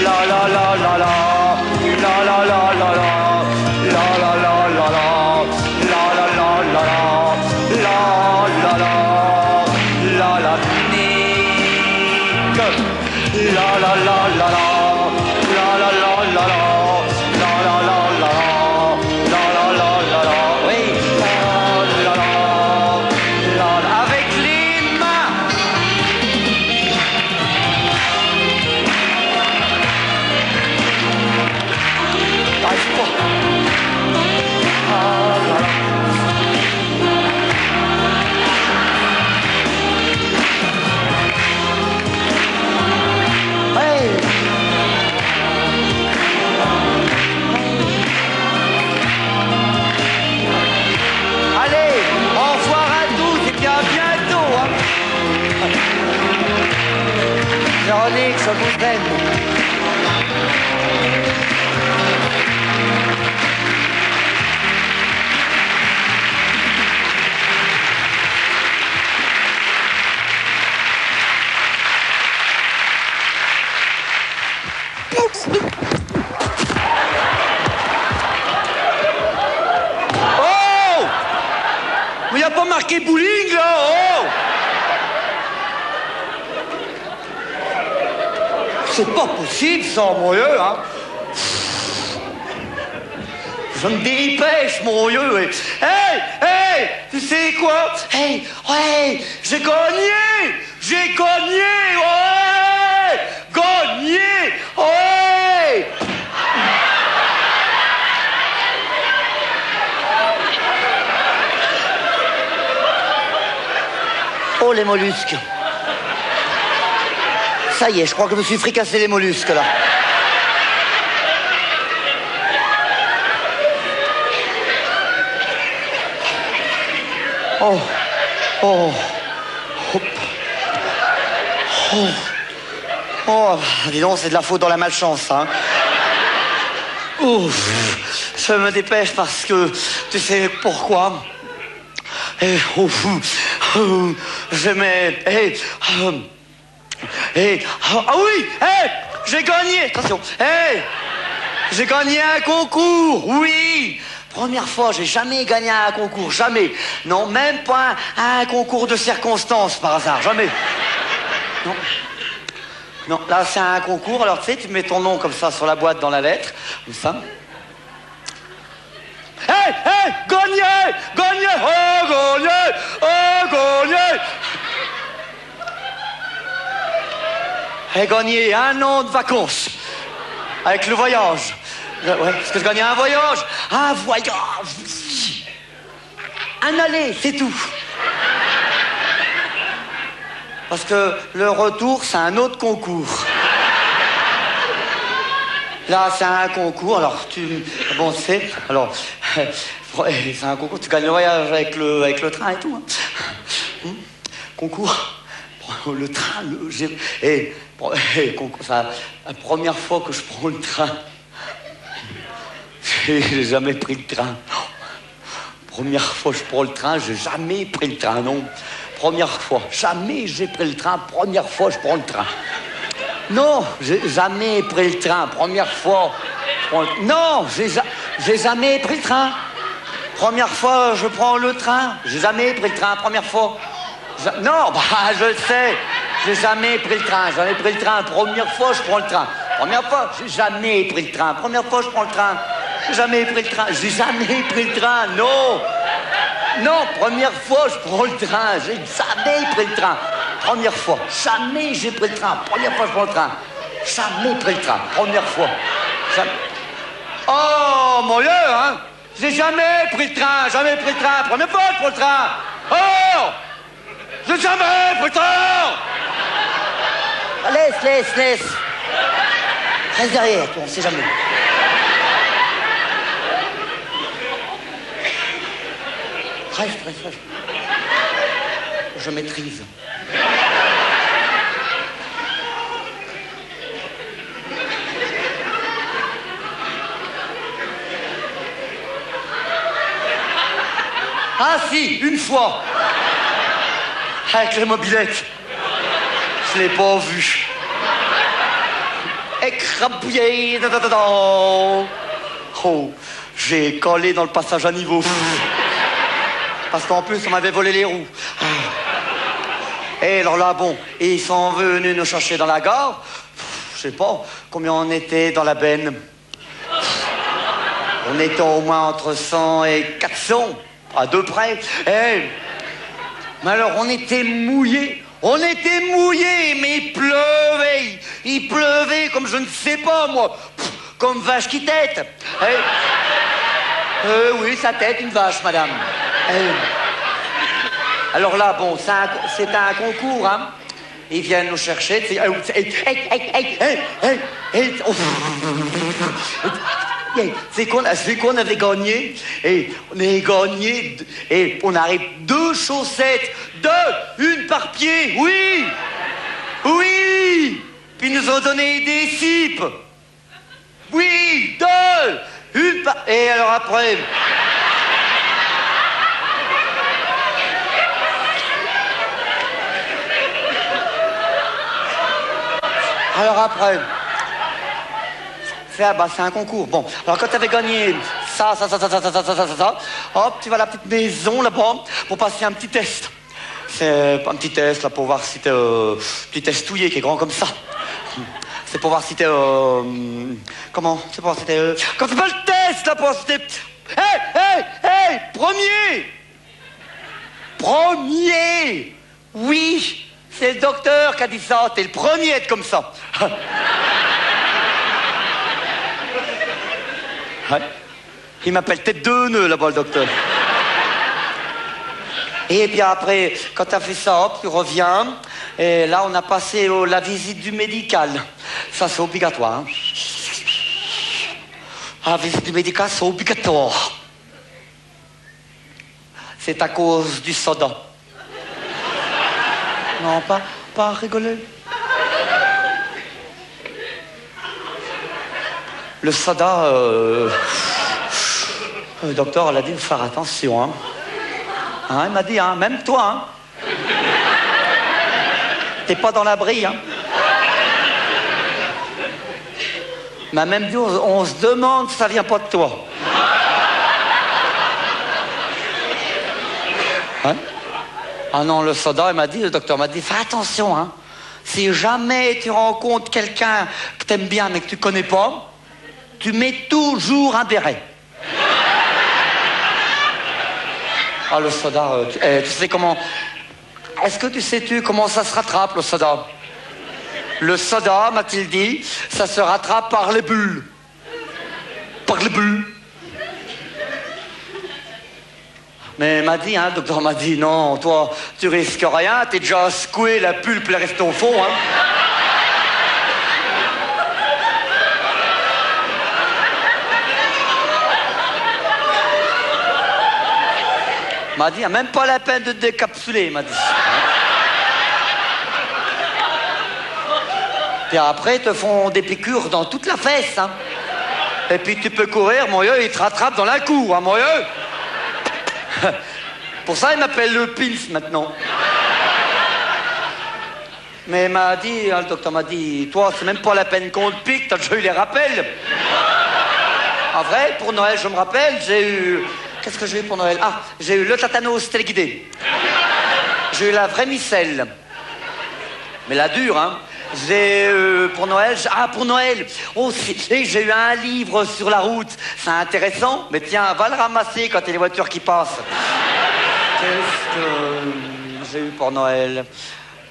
Speaker 1: La la la la, la. La la la la, la Oh Mais y a pas marqué bowling là Oh C'est pas possible ça, mon Dieu, hein Je me dépêche, mon Dieu. Hey, hey, tu sais quoi? Hey, ouais, j'ai gagné J'ai gagné, ouais Gagné, ouais Les mollusques. Ça y est, je crois que je me suis fricassé les mollusques, là. Oh, oh. Oh, oh, dis donc, c'est de la faute dans la malchance, hein. Je me dépêche parce que, tu sais pourquoi Eh, je mets... Eh, euh, eh, ah ah oui, eh, j'ai gagné, attention, eh, j'ai gagné un concours, oui. Première fois, j'ai jamais gagné un concours, jamais. Non, même pas un, un concours de circonstances par hasard, jamais. Non. Non, là c'est un concours, alors tu sais, tu mets ton nom comme ça sur la boîte dans la lettre, comme ça. Hé, hé, gagné, gagné, oh, gagné, oh, gagné. J'ai gagné un an de vacances avec le voyage. Euh, Ouais, parce que je gagnais un voyage. Un voyage. Un aller, c'est tout. Parce que le retour, c'est un autre concours. Là, c'est un concours, alors tu. Bon, c'est. Alors. C'est un concours, tu gagnes le voyage avec le, avec le train et tout. hein. Hum, Concours. Le train, le. Et. et concours, ça, la première fois que je prends le train. J'ai jamais pris le train. Première fois que je prends le train, j'ai jamais pris le train, non. Première fois, jamais j'ai pris le train. Première fois, je prends le train. Non, j'ai jamais pris le train. Première fois. je prends le- Non, j'ai ja- j'ai jamais pris le train. Première fois, je prends le train. J'ai jamais pris le train. Première fois. Non, bah, je sais. J'ai jamais pris le train. Jamais pris le train. Première fois, je prends le train. Première fois, j'ai jamais pris le train. Première fois, je prends le train. J'ai jamais pris le train. J'ai jamais pris le train. Non. Non, première fois, je prends le train. J'ai jamais pris le train. Première fois. Jamais j'ai pris le train. Première fois, je prends le train. Jamais pris le train. Première fois. Oh, mon Dieu, hein J'ai jamais pris le train. Jamais pris le train. Première fois, prends le train. Oh J'ai jamais pris le train
Speaker 2: Laisse, laisse, laisse. Reste derrière, toi, on sait jamais.
Speaker 1: Reste, reste, reste. Je maîtrise. Ah si, une fois. Avec les mobilettes. Je l'ai pas vu. Écrabouillé. Oh, j'ai collé dans le passage à niveau. Parce qu'en plus, on m'avait volé les roues. Et alors là, bon, ils sont venus nous chercher dans la gare. Je sais pas combien on était dans la benne. On était au moins entre 100 et 400, à deux près. Eh, mais alors, on était mouillés. On était mouillés, mais il pleuvait. Il pleuvait comme je ne sais pas, moi. Comme vache qui tête. Eh, euh, oui, sa tête, une vache, madame. Euh, alors là, bon, c'est un, un concours, hein. Ils viennent nous chercher. C'est- qu'on qu'on avait gagné et on a gagné et on arrive deux chaussettes, deux, une par pied, oui, oui. Puis ils nous ont donné des cipes, oui, deux, une par et alors après? Alors après, c'est ah bah, c'est un concours. Bon, alors quand tu avais gagné ça, ça, ça, ça, ça, ça, ça, ça, ça, ça, hop, tu vas à la petite maison là-bas pour passer un petit test. C'est un petit test là pour voir si t'es euh, petit test touillé qui est grand comme ça. C'est pour voir si t'es euh, comment C'est pour voir si t'es euh, quand c'est pas le test là pour voir si t'es Hé, hé, hé, premier Premier Oui, c'est le docteur qui a dit ça, t'es le premier à être comme ça. Il m'appelle tête de nœud là-bas, le docteur. Et puis après, quand tu as fait ça, hop, tu reviens. Et là, on a passé la visite du médical. Ça, c'est obligatoire. hein. La visite du médical, c'est obligatoire. C'est à cause du soda. Non, pas, pas rigoler. Le soda, euh, le docteur, elle a dit de faire attention. Hein. Hein, m'a dit, hein, même toi, hein. T'es pas dans l'abri, hein. M'a même dit, on, on se demande si ça vient pas de toi. Hein? Ah non, le soda, il m'a dit, le docteur m'a dit, fais attention, hein. Si jamais tu rencontres quelqu'un que t'aimes bien mais que tu connais pas, tu mets toujours un béret. Ah, le soda, euh, tu, eh, tu sais comment. Est-ce que tu sais-tu comment ça se rattrape, le soda? Le soda, m'a-t-il dit, ça se rattrape par les bulles. Par les bulles. Mais il m'a dit, hein, le docteur m'a dit, non, toi, tu risques rien, t'es déjà secoué, la pulpe, elle reste au fond, hein. M'a dit, même pas la peine de décapsuler, il m'a dit. Puis après, ils te font des piqûres dans toute la fesse. Hein. Et puis tu peux courir, mon vieux, il te rattrape dans la cour, hein, mon vieux. [laughs] Pour ça, il m'appelle le Pins maintenant. Mais il m'a dit, hein, le docteur m'a dit, toi, c'est même pas la peine qu'on te pique, t'as déjà eu les rappels. En vrai, pour Noël, je me rappelle, j'ai eu Qu'est-ce que j'ai eu pour Noël? Ah, j'ai eu le tétanos téléguidé. J'ai eu la vraie micelle. Mais la dure, hein. J'ai euh, pour Noël, ah pour Noël, oh j'ai eu un livre sur la route, c'est intéressant, mais tiens, va le ramasser quand il y a les voitures qui passent. Qu'est-ce que j'ai eu pour Noël?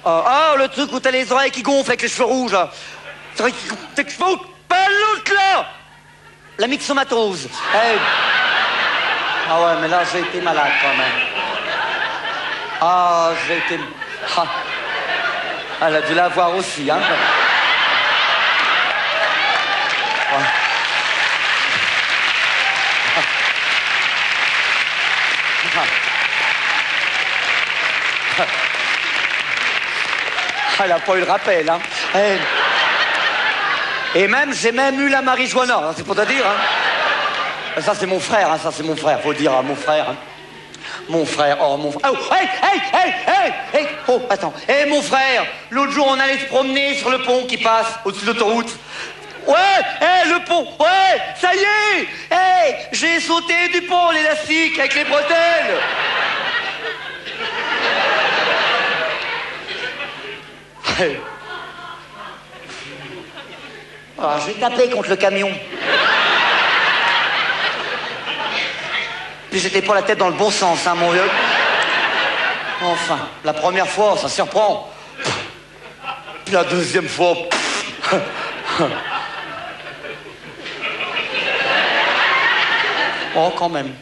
Speaker 1: Oh, oh, le truc où t'as les oreilles qui gonflent avec les cheveux rouges. Tes cheveux, pas l'autre là La myxomatose. Hey. Ah ouais, mais là, j'ai été malade quand même. Ah, j'ai été... Ah. Elle a dû la voir aussi, hein. Elle n'a pas eu le rappel, hein. Et même, j'ai même eu la marijuana, hein, c'est pour te dire, hein. Ça, c'est mon frère, hein, ça, c'est mon frère, faut dire à mon frère. Hein. Mon frère, oh mon frère. Oh, hey, hey, hey, hey, hey, oh, attends. Hé, mon frère, l'autre jour, on allait se promener sur le pont qui passe au-dessus de l'autoroute. Ouais, hé, le pont, ouais, ça y est, hé, j'ai sauté du pont, l'élastique, avec les bretelles. Ah, je vais contre le camion. Puis j'étais pas la tête dans le bon sens, hein, mon vieux. Enfin, la première fois, ça surprend. Puis la deuxième fois. Oh, quand même.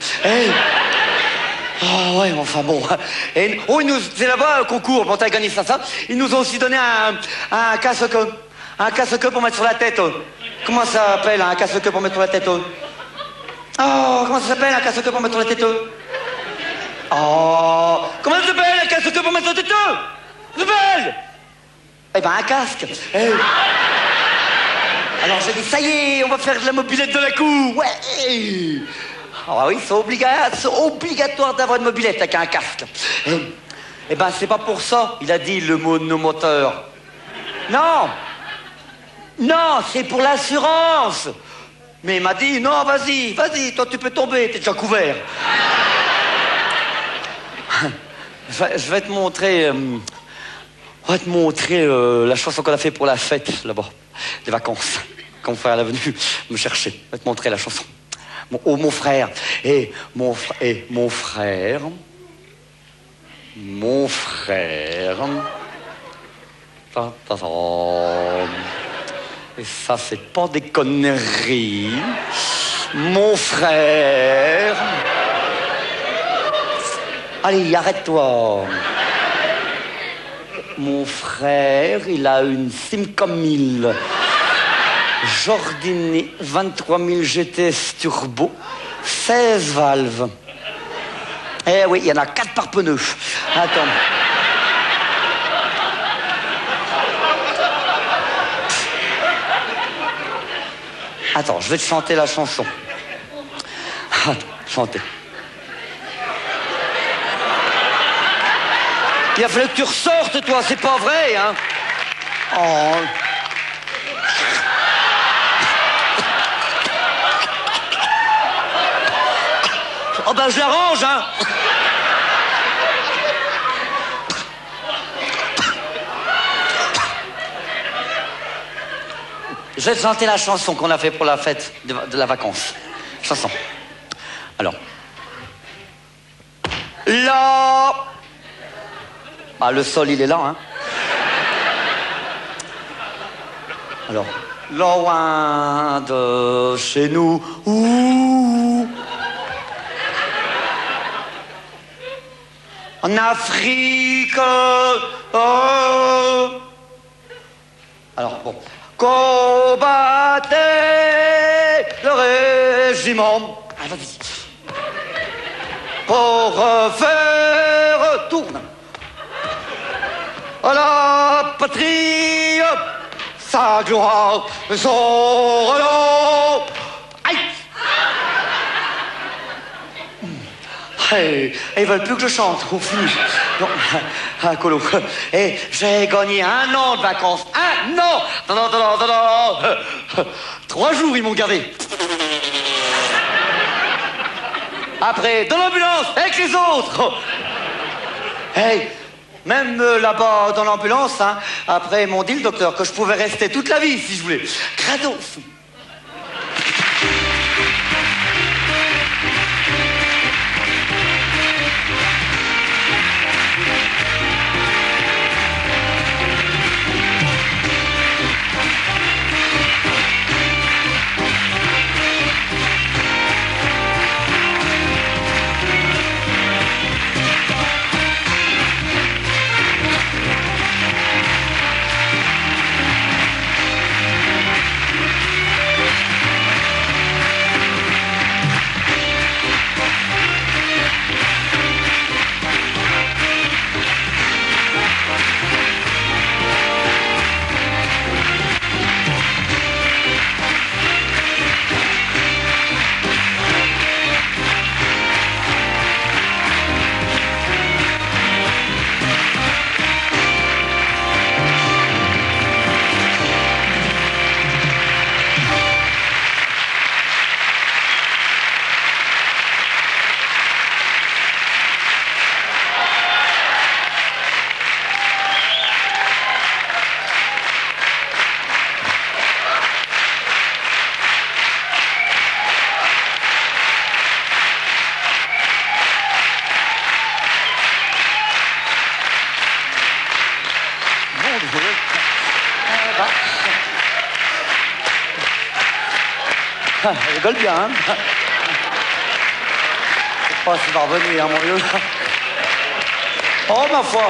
Speaker 1: Oh, ouais, enfin bon. Oh, c'est là-bas un concours, bon, t'as gagné ça, ça. Ils nous ont aussi donné un, un casque-queue. Un casque-queue pour mettre sur la tête. Oh. Comment ça s'appelle, un casque-queue pour mettre sur la tête oh? Comment ça s'appelle un casse-queue pour mettre sur la tête Oh, comment ça s'appelle un casse-queue pour mettre sur la tête Eh ben, un casque. Eh. Alors j'ai dit, ça y est, on va faire de la mobilette de la cour. Ouais. Ah oui, c'est obligatoire, d'avoir une mobilette avec un casque. Eh, ben, c'est pas pour ça, il a dit le monomoteur. Non Non, c'est pour l'assurance mais il m'a dit, non, vas-y, vas-y, toi tu peux tomber, t'es déjà couvert. [laughs] je, vais, te montrer, euh, te montrer euh, la chanson qu'on a fait pour la fête là-bas, des vacances. [laughs] Quand mon frère est venu me chercher, je vais te montrer la chanson. Oh mon frère, et mon, et mon frère, mon frère. Ta, ta, ta. Et ça, c'est pas des conneries. Mon frère. Allez, arrête-toi. Mon frère, il a une Simcomil Jordini 23 000 GTS turbo, 16 valves. Eh oui, il y en a 4 par pneu. Attends. Attends, je vais te chanter la chanson. Attends, chanter. Il a fallu que tu ressortes, toi, c'est pas vrai, hein Oh. Oh ben je l'arrange, hein Te chanter la chanson qu'on a fait pour la fête de, la vacance. Chanson. Alors. Là. Ah, le sol, il est là, hein. Alors, loin de chez nous, ouh, en Afrique, oh. Alors, bon, combattez le régiment. Ah, vas-y. Pour faire tourne à la patrie, sa gloire, son renom. Aïe Hey, ils veulent plus que je chante, on finit. Non, un colo. Et j'ai gagné un an de vacances. Un an Non, non, non, non, non. Trois jours, ils m'ont gardé. Après, dans l'ambulance, avec les autres. Hey, même euh, là-bas dans l'ambulance, hein, après, ils m'ont dit le docteur que je pouvais rester toute la vie si je voulais. Grados. Rigole bien, hein Je sais pas si va revenir, mon Dieu. Oh, ma foi.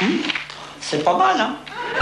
Speaker 1: Hmm, C'est pas mal, hein